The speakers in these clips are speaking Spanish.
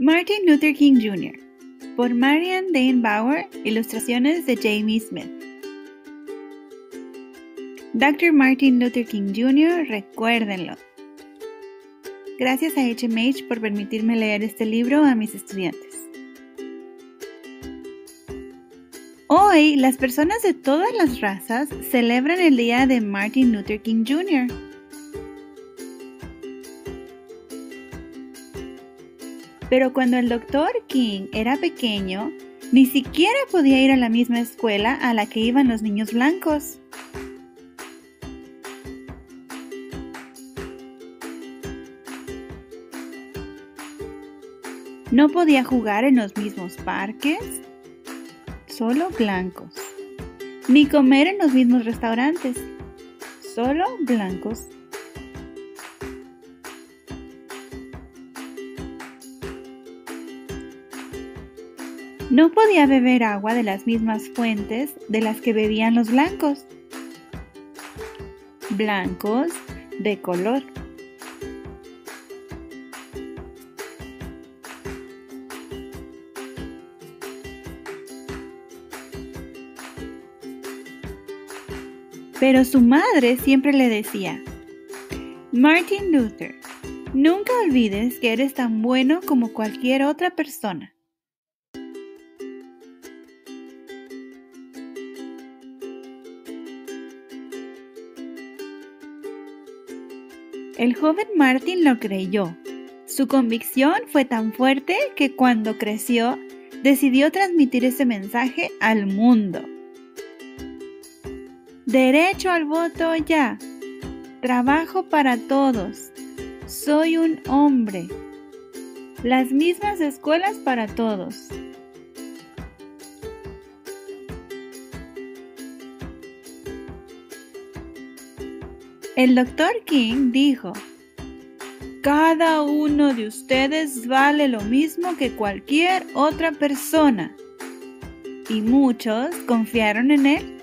Martin Luther King Jr. por Marian Dane Bauer, ilustraciones de Jamie Smith. Dr. Martin Luther King Jr., recuérdenlo. Gracias a HMH por permitirme leer este libro a mis estudiantes. Hoy, las personas de todas las razas celebran el día de Martin Luther King Jr. Pero cuando el doctor King era pequeño, ni siquiera podía ir a la misma escuela a la que iban los niños blancos. No podía jugar en los mismos parques, solo blancos. Ni comer en los mismos restaurantes, solo blancos. No podía beber agua de las mismas fuentes de las que bebían los blancos. Blancos de color. Pero su madre siempre le decía, Martin Luther, nunca olvides que eres tan bueno como cualquier otra persona. El joven Martin lo creyó. Su convicción fue tan fuerte que cuando creció decidió transmitir ese mensaje al mundo. Derecho al voto ya. Trabajo para todos. Soy un hombre. Las mismas escuelas para todos. El doctor King dijo, cada uno de ustedes vale lo mismo que cualquier otra persona. Y muchos confiaron en él.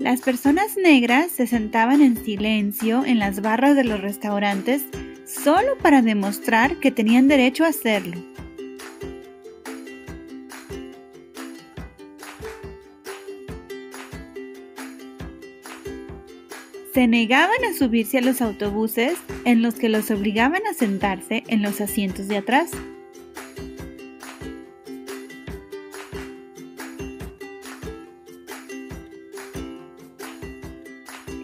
Las personas negras se sentaban en silencio en las barras de los restaurantes solo para demostrar que tenían derecho a hacerlo. Se negaban a subirse a los autobuses en los que los obligaban a sentarse en los asientos de atrás.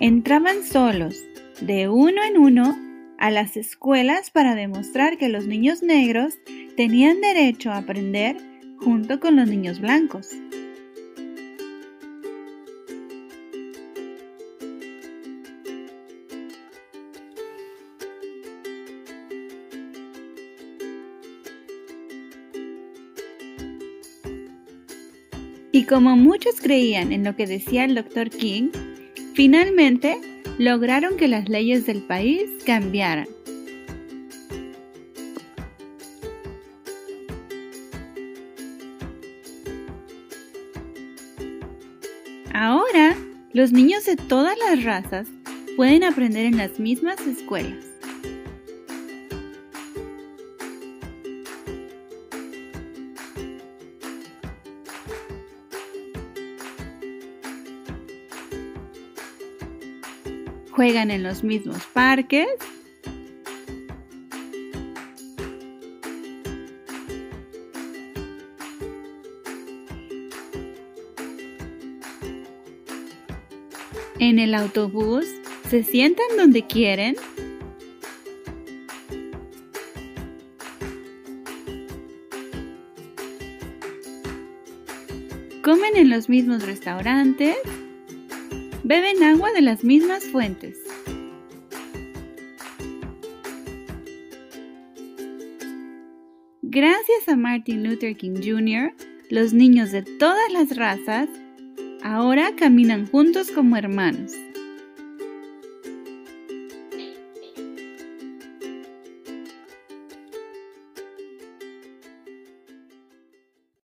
Entraban solos, de uno en uno, a las escuelas para demostrar que los niños negros tenían derecho a aprender junto con los niños blancos. Y como muchos creían en lo que decía el Dr. King, finalmente lograron que las leyes del país cambiaran. Ahora, los niños de todas las razas pueden aprender en las mismas escuelas. Juegan en los mismos parques. En el autobús se sientan donde quieren. Comen en los mismos restaurantes beben agua de las mismas fuentes. Gracias a Martin Luther King Jr., los niños de todas las razas ahora caminan juntos como hermanos.